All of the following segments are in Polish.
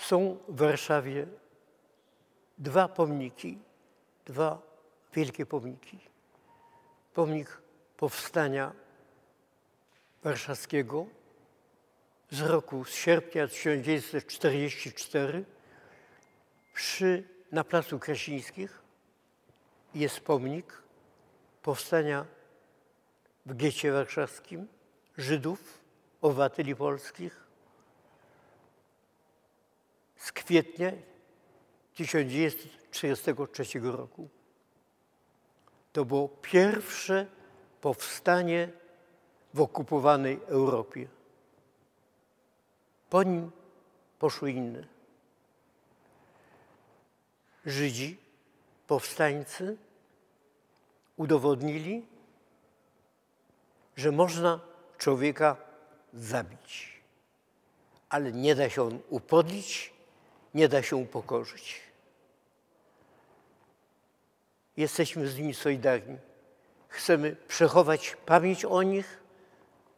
Są w Warszawie dwa pomniki, dwa wielkie pomniki. Pomnik powstania warszawskiego z roku, z sierpnia 1944 przy, na Placu Krasińskich jest pomnik powstania w getcie warszawskim Żydów, obywateli polskich z kwietnia 1943 roku. To było pierwsze powstanie w okupowanej Europie. Po nim poszły inne. Żydzi, powstańcy udowodnili, że można człowieka zabić, ale nie da się on upodlić, nie da się upokorzyć. Jesteśmy z nimi solidarni. Chcemy przechować pamięć o nich.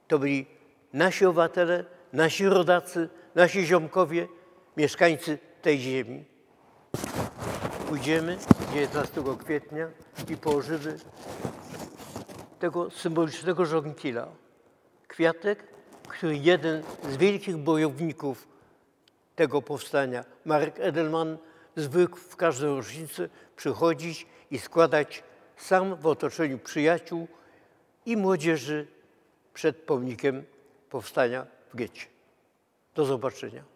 To byli nasi obywatele, nasi rodacy, nasi ziomkowie, mieszkańcy tej ziemi. Pójdziemy 19 kwietnia i położymy tego symbolicznego żonkila. Kwiatek, który jeden z wielkich bojowników tego powstania, Marek Edelman, zwykł w każdą rocznicę przychodzić i składać sam w otoczeniu przyjaciół i młodzieży przed pomnikiem powstania w getcie. Do zobaczenia.